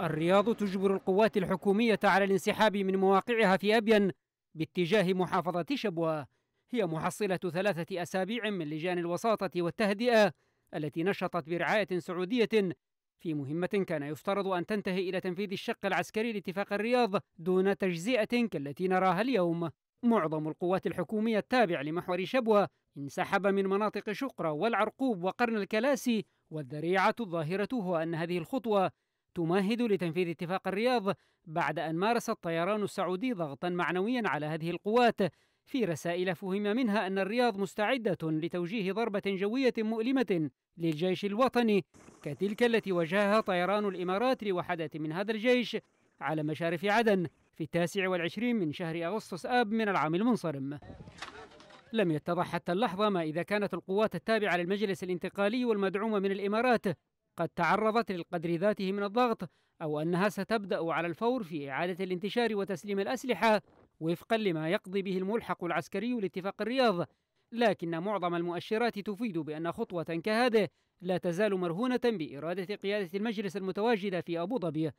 الرياض تجبر القوات الحكومية على الانسحاب من مواقعها في أبين باتجاه محافظة شبوة. هي محصلة ثلاثة أسابيع من لجان الوساطة والتهدئة التي نشطت برعاية سعودية. في مهمة كان يفترض أن تنتهي إلى تنفيذ الشق العسكري لاتفاق الرياض دون تجزئة كالتي نراها اليوم. معظم القوات الحكومية التابع لمحور شبوة انسحب من مناطق شقرة والعرقوب وقرن الكلاسي والذريعة الظاهرة هو أن هذه الخطوة تمهد لتنفيذ اتفاق الرياض بعد أن مارس الطيران السعودي ضغطا معنويا على هذه القوات في رسائل فهم منها أن الرياض مستعدة لتوجيه ضربة جوية مؤلمة للجيش الوطني كتلك التي وجهها طيران الإمارات لوحدات من هذا الجيش على مشارف عدن في التاسع والعشرين من شهر أغسطس آب من العام المنصرم. لم يتضح حتى اللحظة ما إذا كانت القوات التابعة للمجلس الانتقالي والمدعومة من الإمارات قد تعرضت للقدر ذاته من الضغط أو أنها ستبدأ على الفور في إعادة الانتشار وتسليم الأسلحة وفقا لما يقضي به الملحق العسكري لاتفاق الرياض. لكن معظم المؤشرات تفيد بأن خطوة كهذه لا تزال مرهونة بإرادة قيادة المجلس المتواجدة في أبو ظبي.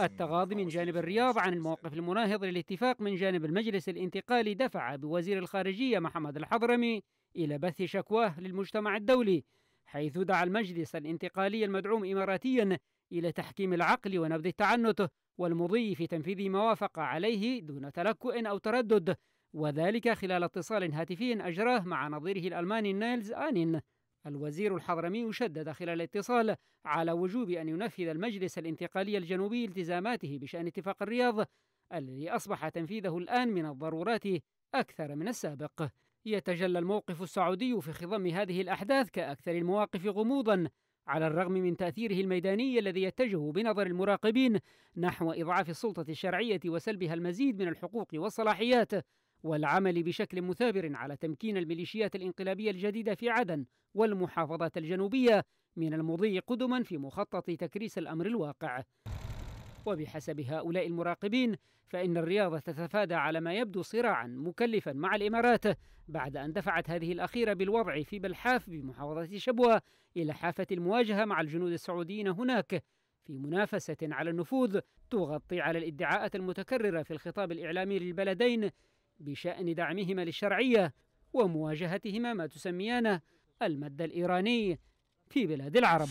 التغاضي من جانب الرياض عن الموقف المناهض للاتفاق من جانب المجلس الانتقالي دفع بوزير الخارجية محمد الحضرمي إلى بث شكواه للمجتمع الدولي. حيث دعا المجلس الانتقالي المدعوم إماراتيا إلى تحكيم العقل ونبذ التعنت والمضي في تنفيذ ما وافق عليه دون تلكؤ أو تردد وذلك خلال اتصال هاتفي أجراه مع نظيره الألماني نيلز آنين. الوزير الحضرمي شدد خلال الاتصال على وجوب أن ينفذ المجلس الانتقالي الجنوبي التزاماته بشأن اتفاق الرياض الذي أصبح تنفيذه الآن من الضرورات أكثر من السابق. يتجلى الموقف السعودي في خضم هذه الأحداث كأكثر المواقف غموضا على الرغم من تأثيره الميداني الذي يتجه بنظر المراقبين نحو إضعاف السلطة الشرعية وسلبها المزيد من الحقوق والصلاحيات والعمل بشكل مثابر على تمكين الميليشيات الانقلابية الجديدة في عدن والمحافظات الجنوبية من المضي قدما في مخطط تكريس الأمر الواقع. وبحسب هؤلاء المراقبين فإن الرياض تتفادى على ما يبدو صراعا مكلفا مع الإمارات بعد أن دفعت هذه الأخيرة بالوضع في بلحاف بمحافظة شبوة إلى حافة المواجهة مع الجنود السعوديين هناك في منافسة على النفوذ تغطي على الادعاءات المتكررة في الخطاب الإعلامي للبلدين بشأن دعمهما للشرعية ومواجهتهما ما تسميانه المد الإيراني في بلاد العرب.